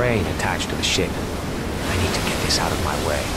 crane attached to the ship. I need to get this out of my way.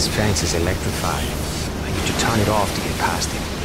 This fence is electrified. I need to turn it off to get past it.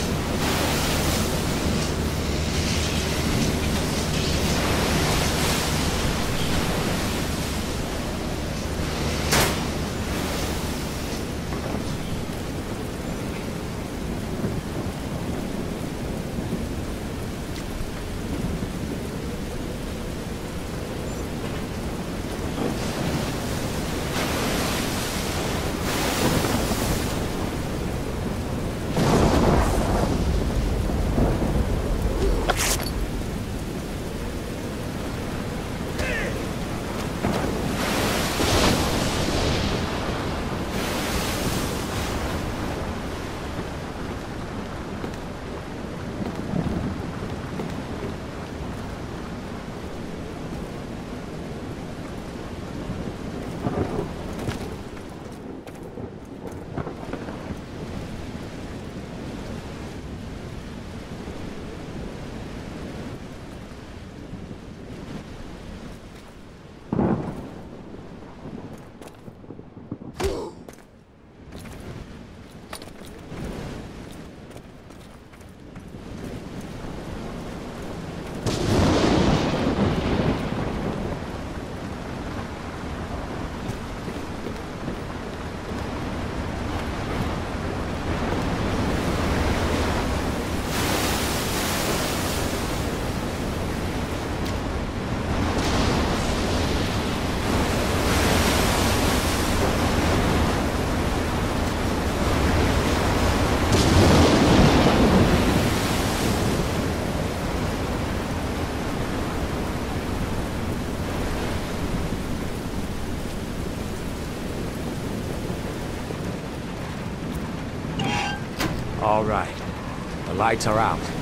Right. The lights are out.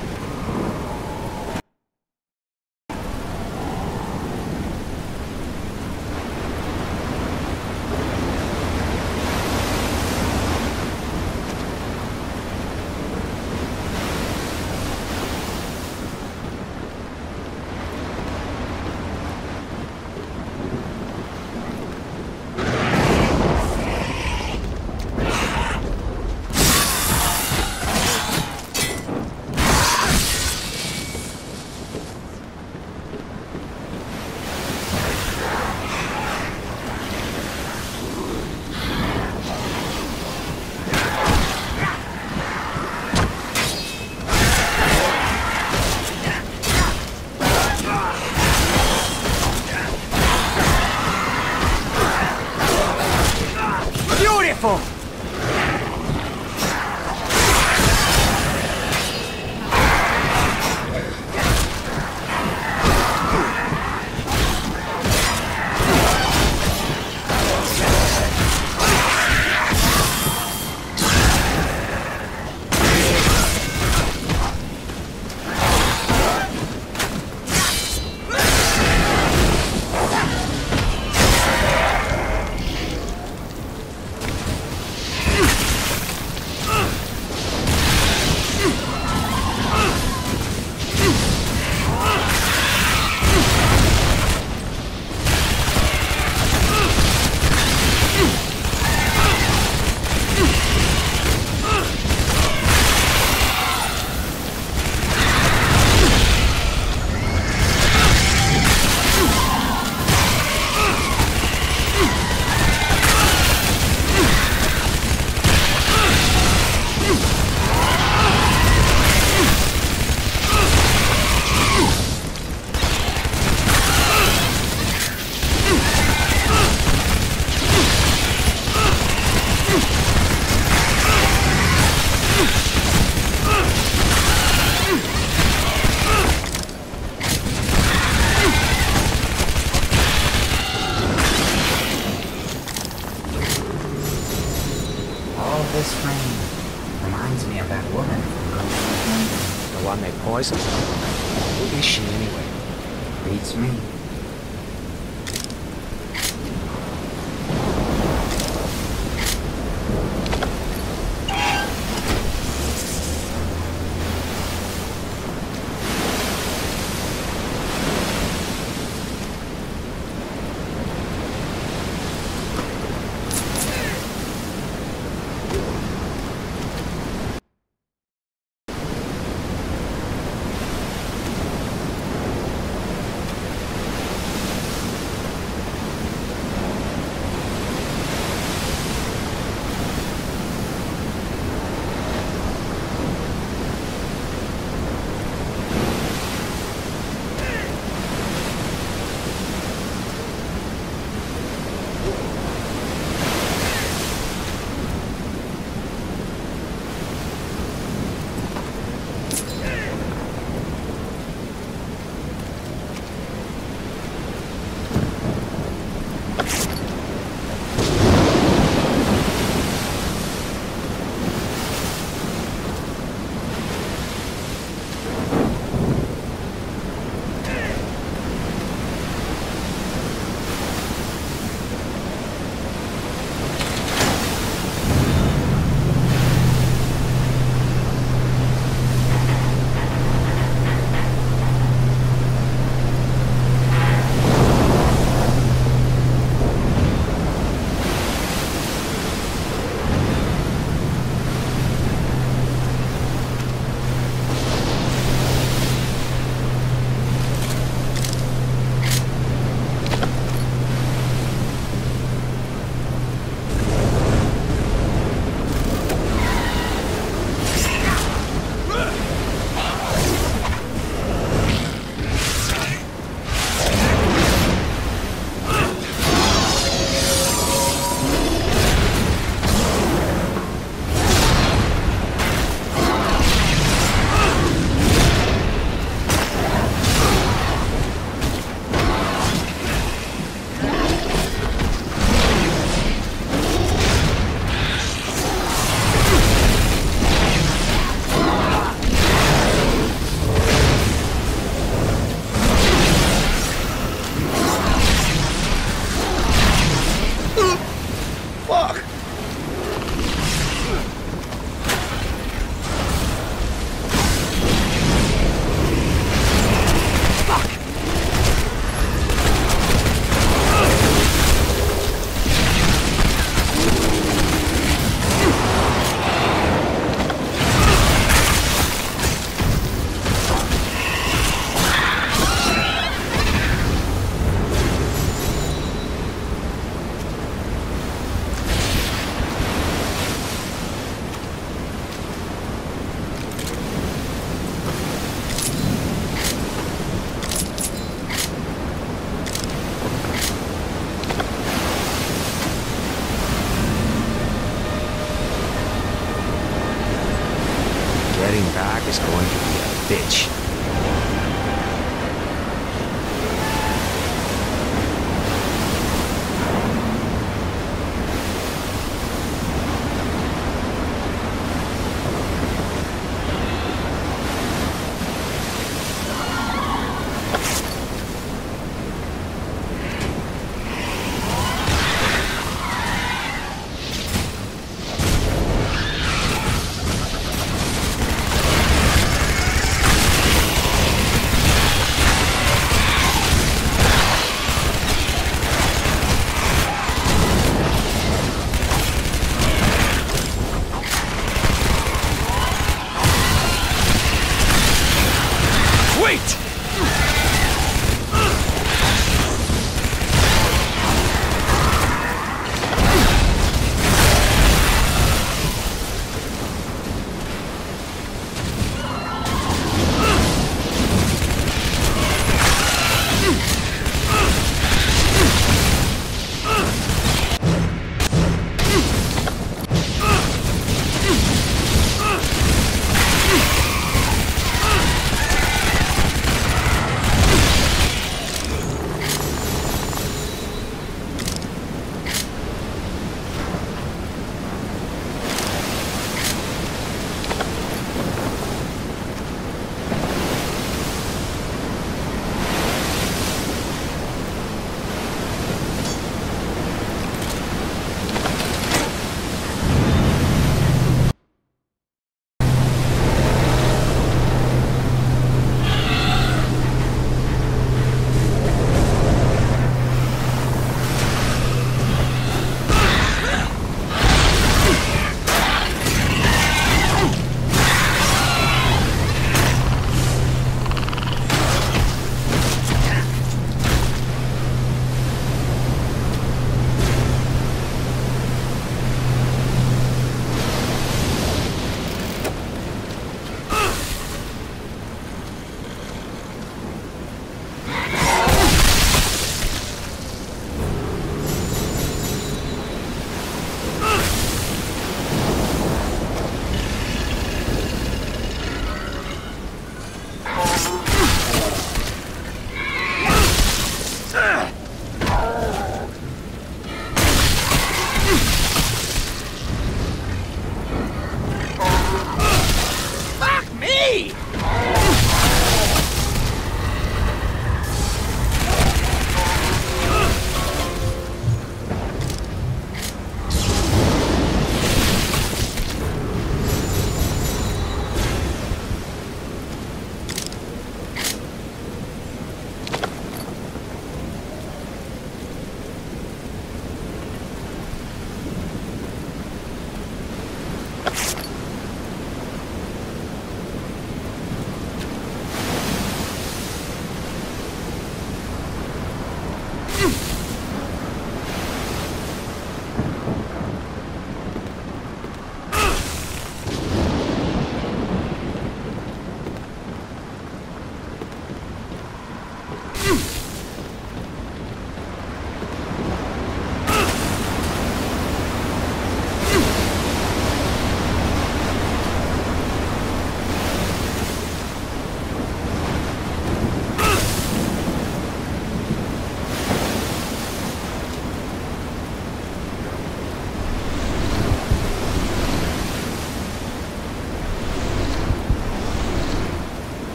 Wait!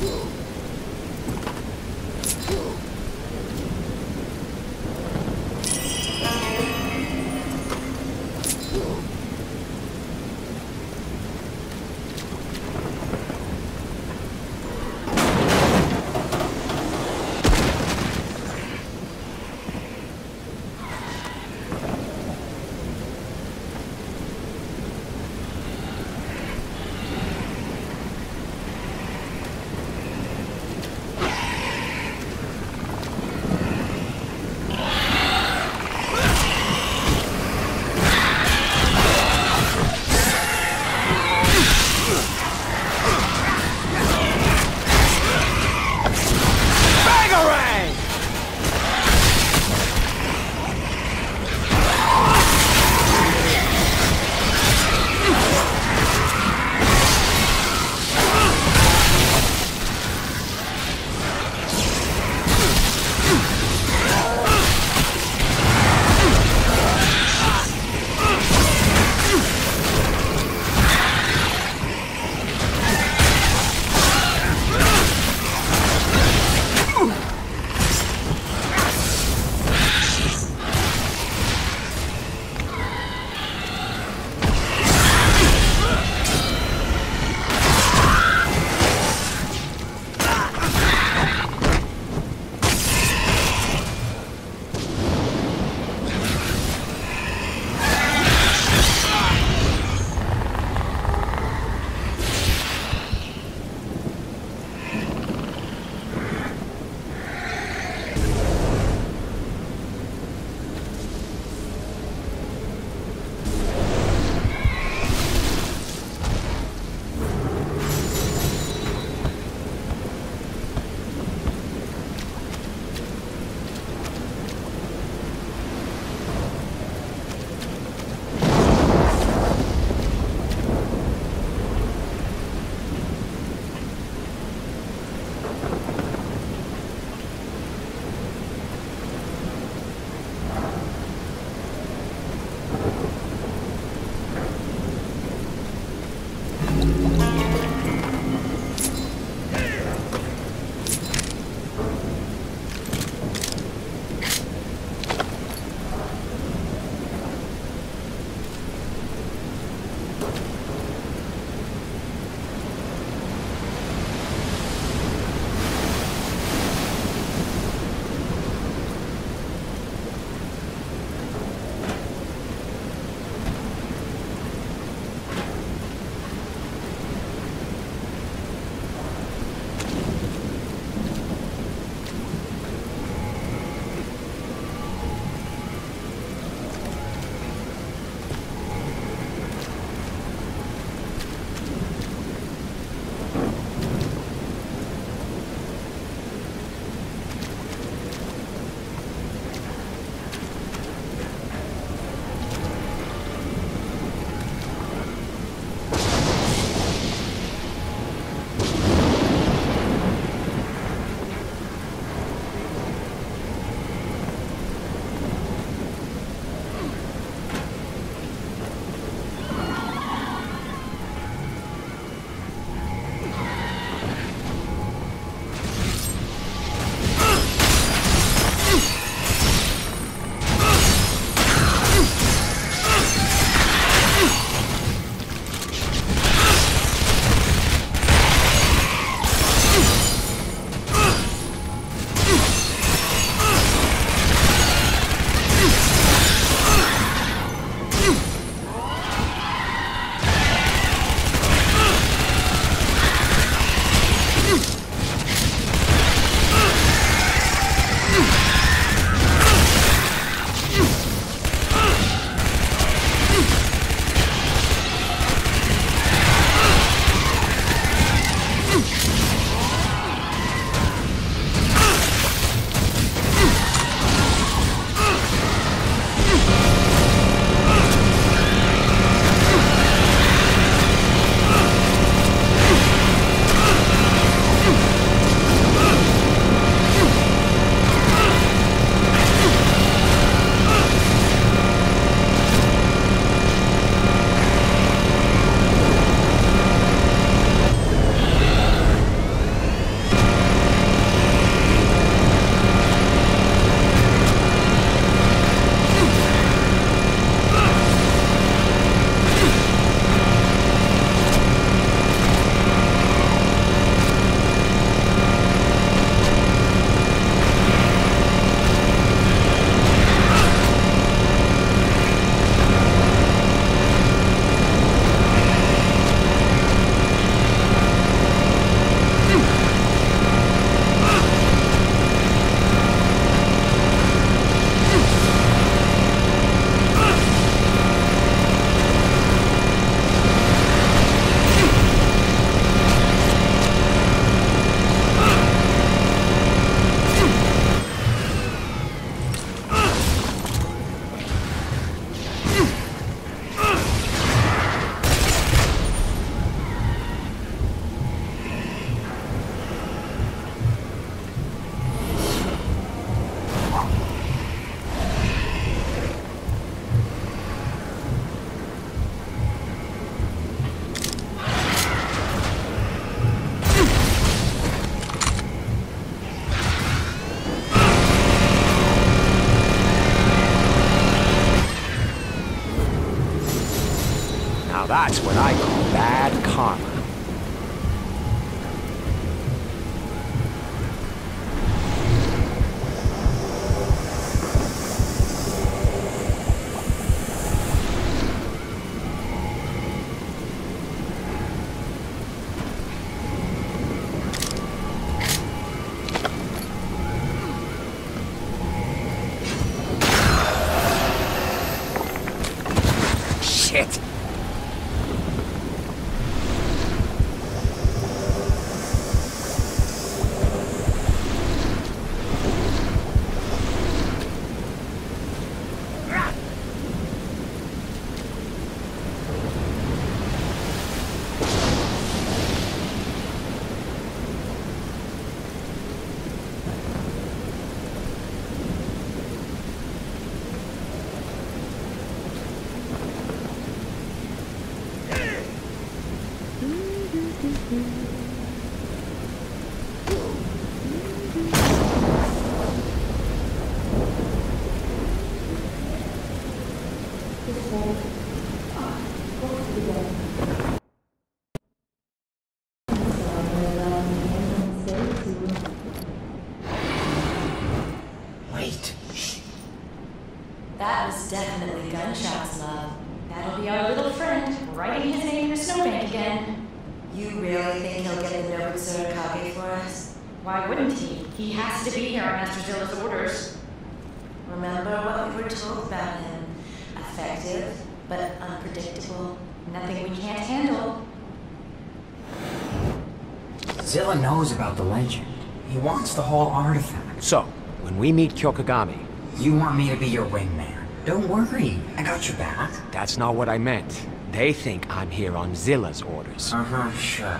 Whoa. We meet Kyokugami, You want me to be your wingman. Don't worry, I got your back. that's not what I meant. They think I'm here on Zilla's orders. Uh-huh, sure.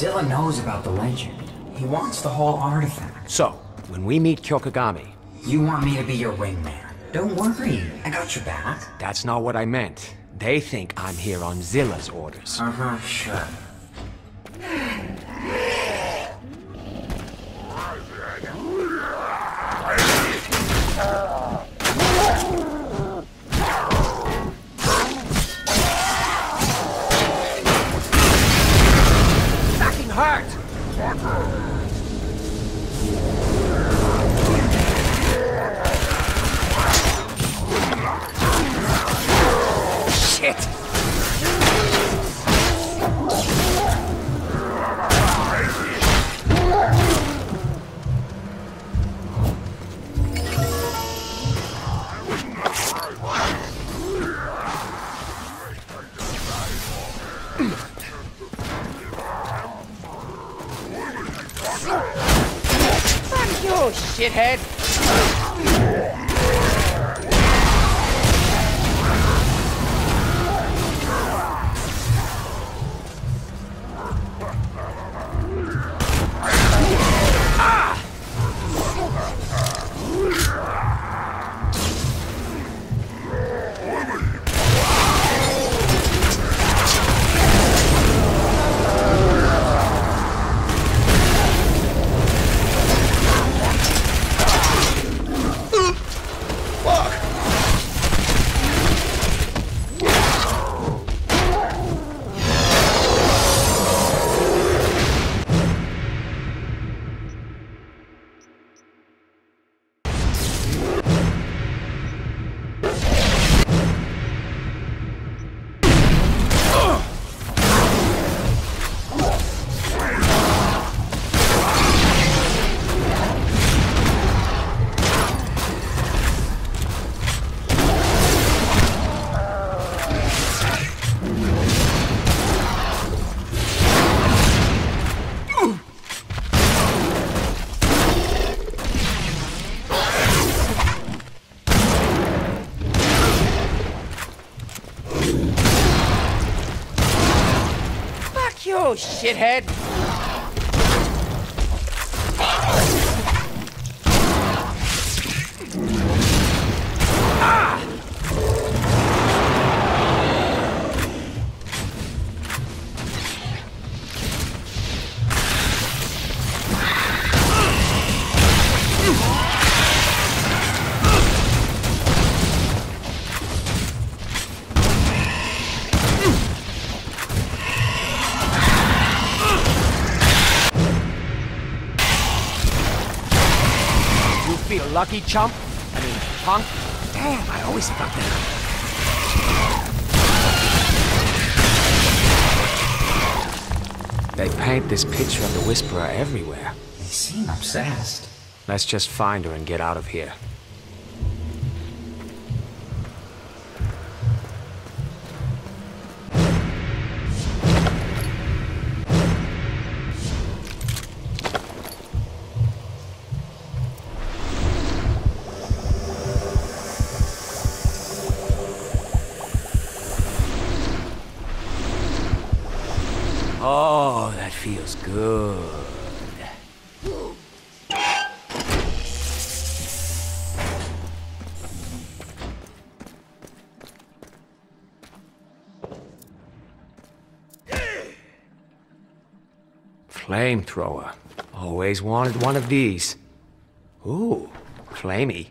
Zilla knows about the legend. He wants the whole artifact. So, when we meet Kyokugami, You want me to be your wingman. Don't worry, I got your back. that's not what I meant. They think I'm here on Zilla's orders. Uh-huh, sure. Oh, shithead! Oh, shithead! Lucky, chump? I mean, punk? Damn, I always fuck that up. They paint this picture of the Whisperer everywhere. They seem obsessed. Let's just find her and get out of here. Flamethrower. Always wanted one of these. Ooh, flamey.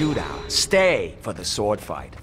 Shootout. Stay for the sword fight.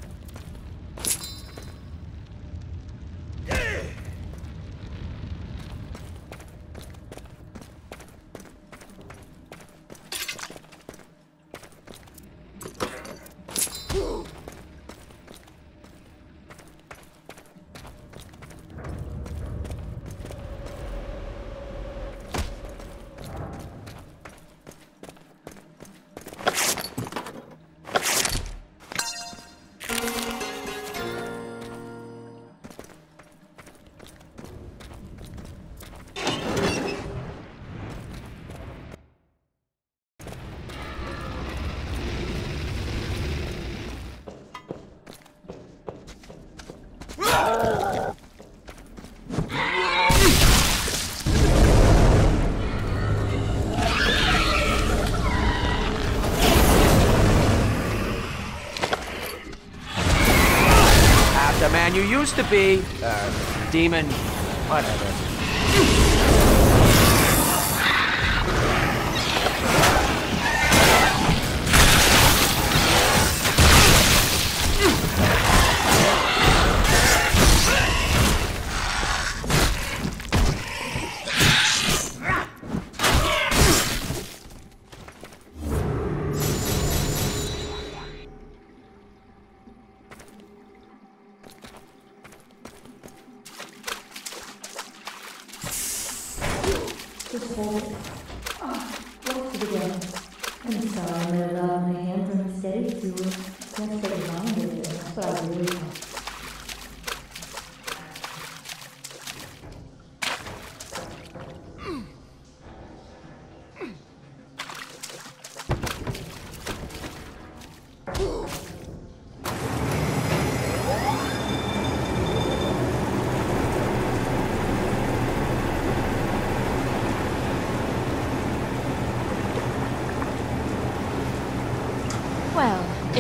Man you used to be. Uh, demon. Whatever.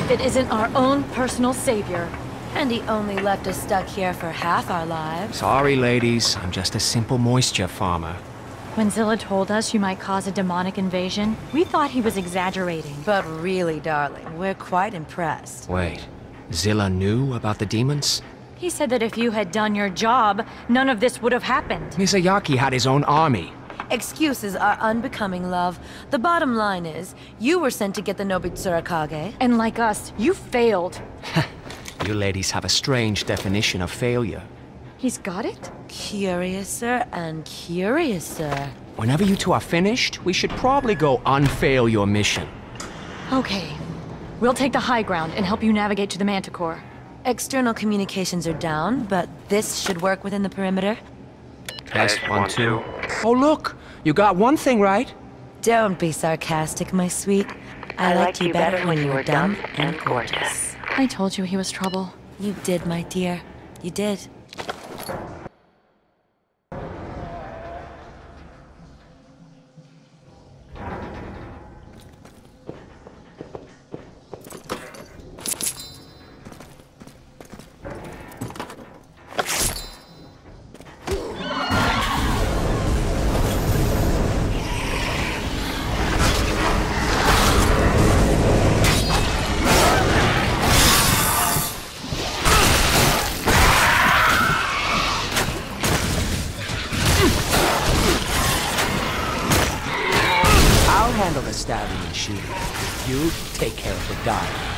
If it isn't our own personal savior. And he only left us stuck here for half our lives. Sorry, ladies. I'm just a simple moisture farmer. When Zilla told us you might cause a demonic invasion, we thought he was exaggerating. But really, darling, we're quite impressed. Wait, Zilla knew about the demons? He said that if you had done your job, none of this would have happened. Misayaki had his own army. Excuses are unbecoming, love. The bottom line is, you were sent to get the Nobitsura Kage. And like us, you failed. You ladies have a strange definition of failure. He's got it? Curiouser and curiouser. Whenever you two are finished, we should probably go unfail your mission. Okay. We'll take the high ground and help you navigate to the Manticore. External communications are down, but this should work within the perimeter. Test one, two. Oh, look! You got one thing right. Don't be sarcastic, my sweet. I, liked you better when you were dumb and gorgeous. I told you he was trouble. You did, my dear. You did. And shooting. You take care of the dying.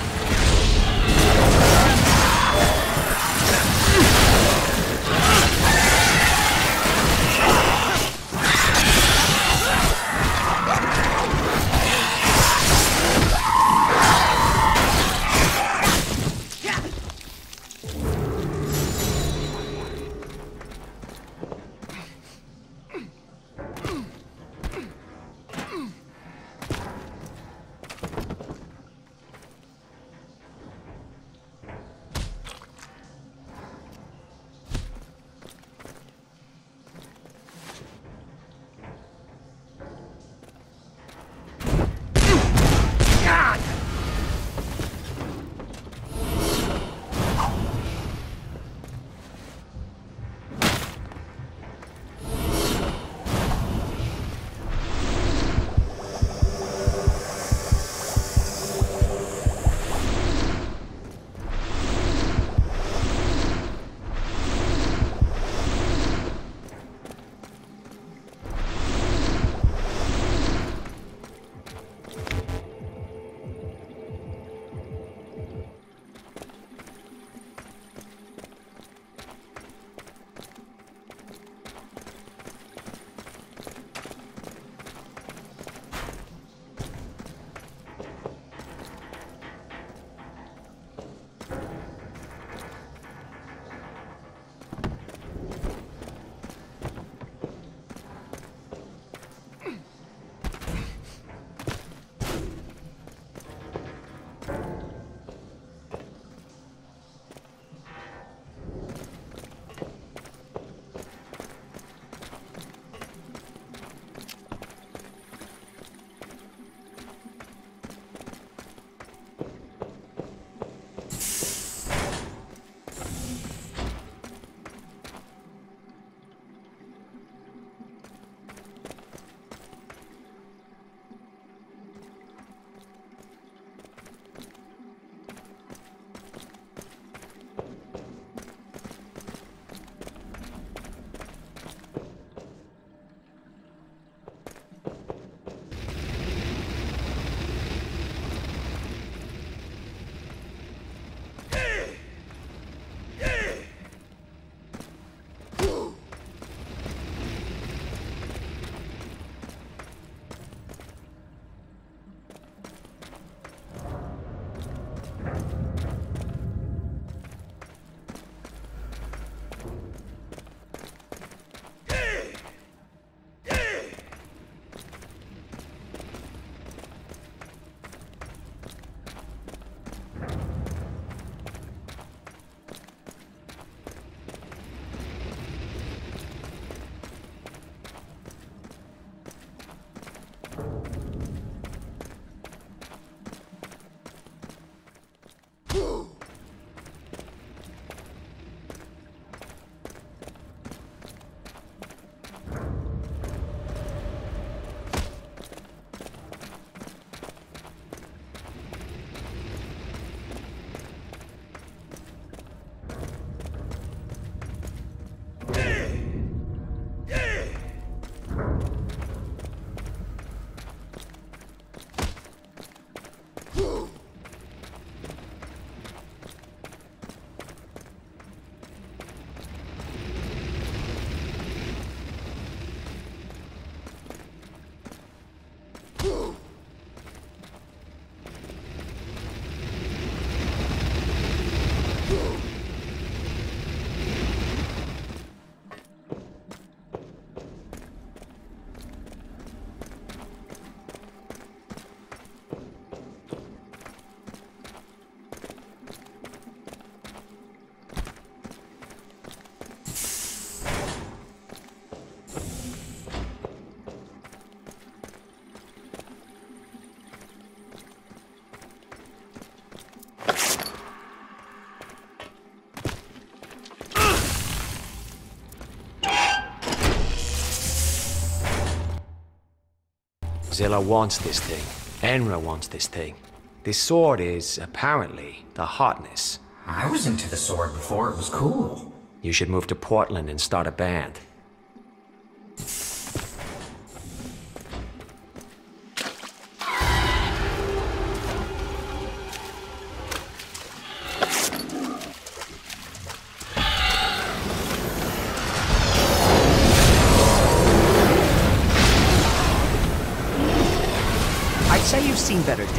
Zilla wants this thing. Enra wants this thing. This sword is, apparently, the hotness. I was into the sword before it was cool. You should move to Portland and start a band.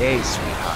Better sweetheart,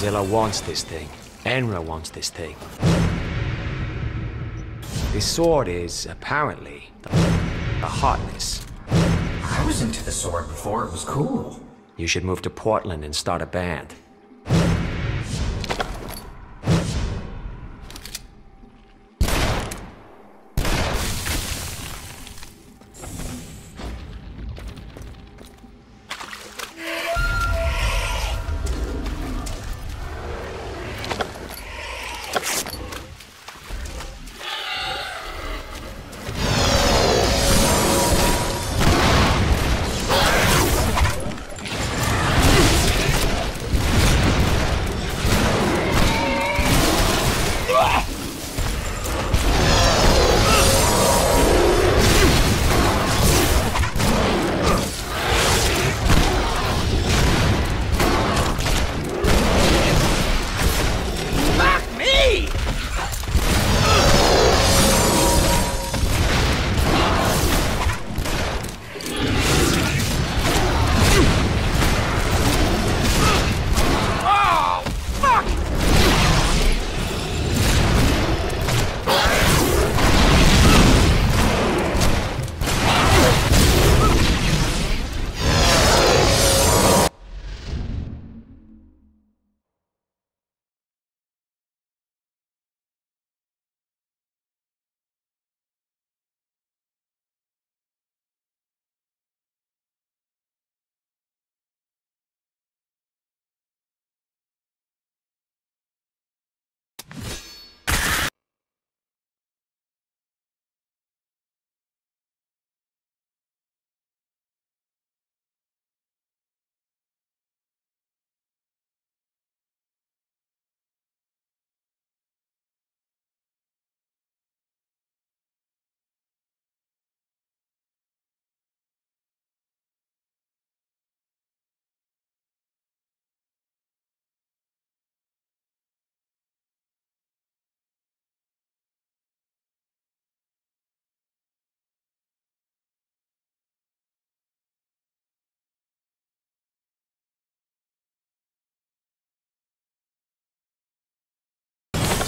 Zilla wants this thing. Enra wants this thing. This sword is, apparently, the, the hotness. I was into the sword before it was cool. You should move to Portland and start a band.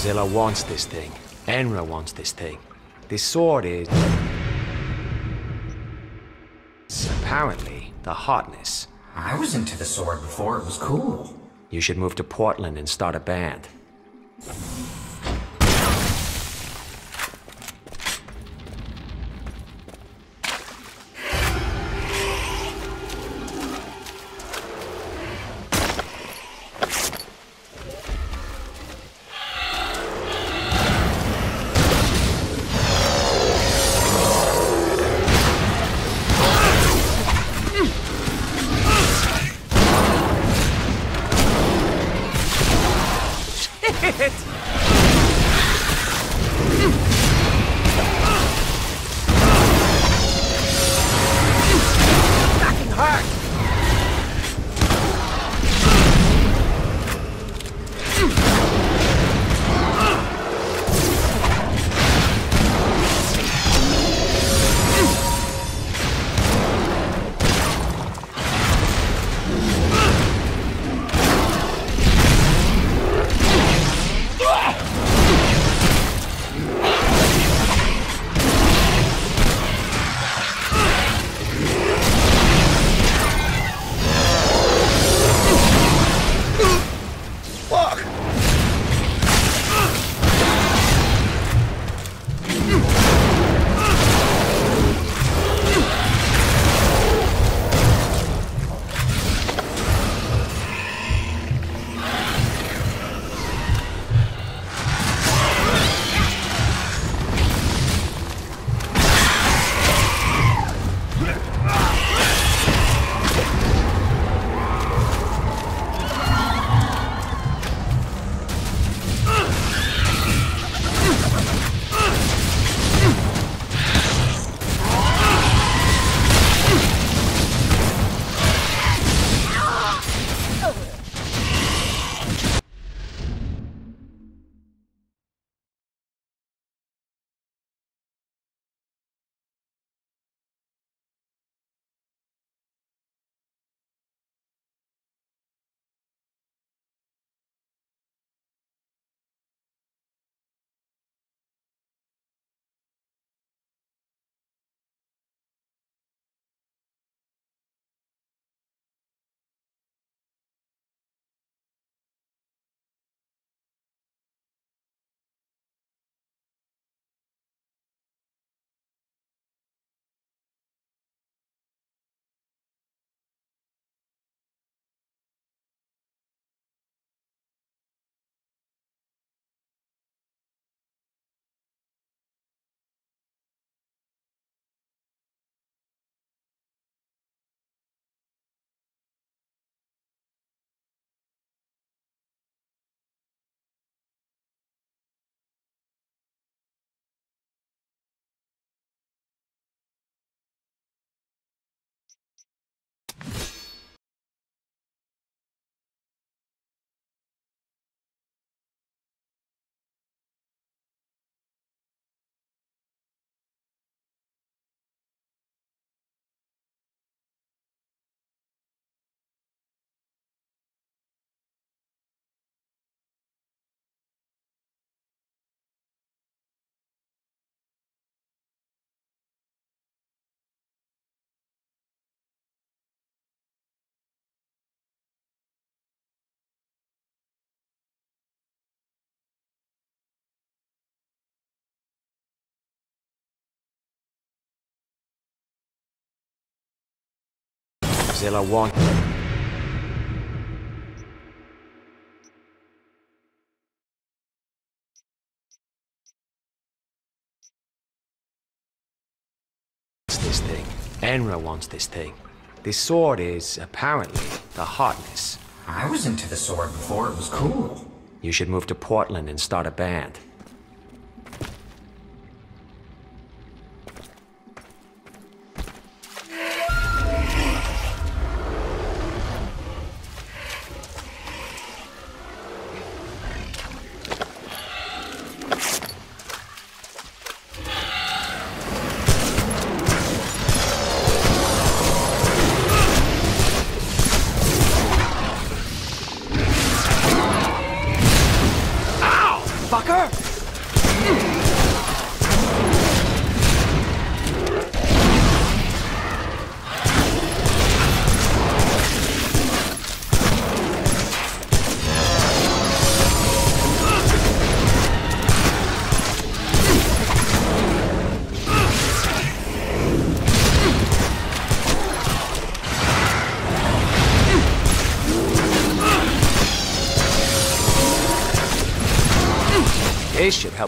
Zilla wants this thing. Enra wants this thing. This sword is... is apparently the hotness. I was into the sword before it was cool. You should move to Portland and start a band. Zilla want. This thing. Enra wants this thing. This sword is, apparently, the hotness. I was into the sword before it was cool. You should move to Portland and start a band.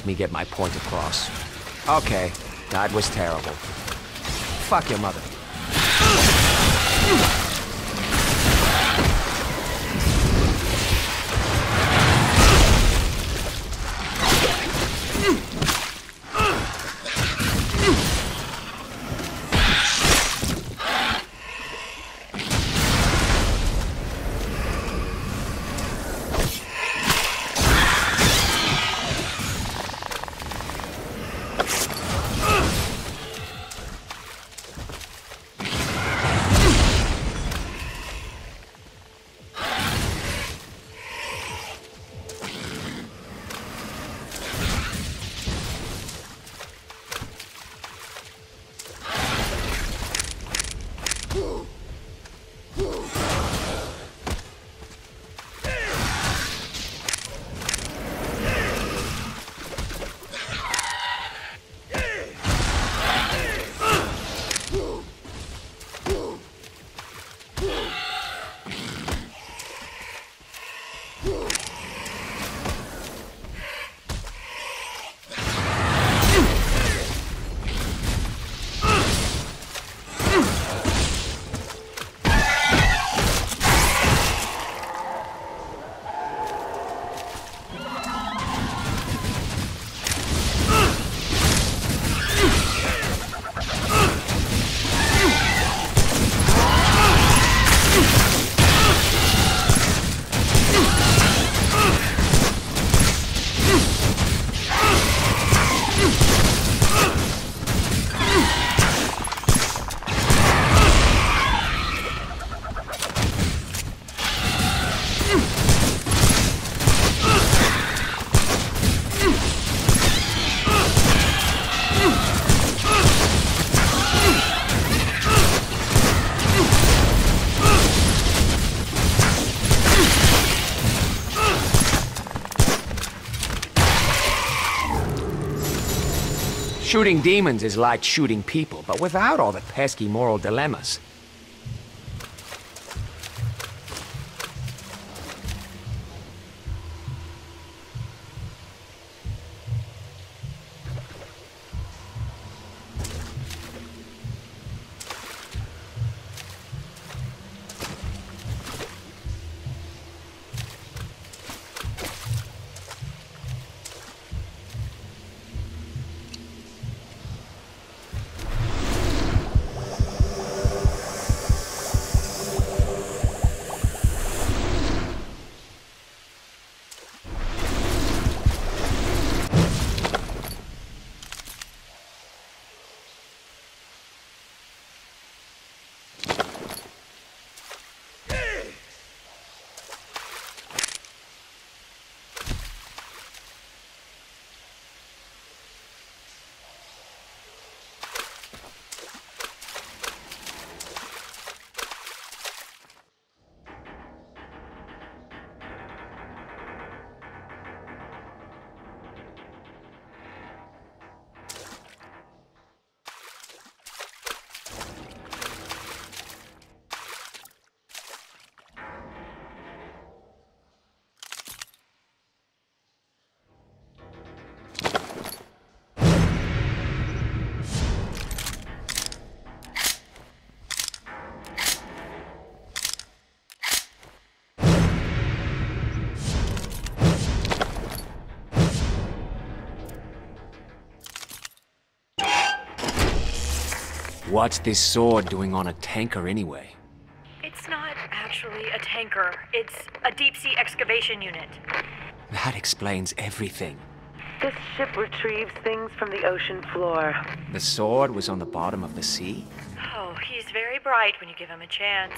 Me get my point across. Okay, that was terrible. Fuck your mother. Shooting demons is like shooting people, but without all the pesky moral dilemmas. What's this sword doing on a tanker anyway? It's not actually a tanker. It's a deep sea excavation unit. That explains everything. This ship retrieves things from the ocean floor. The sword was on the bottom of the sea? Oh, he's very bright when you give him a chance.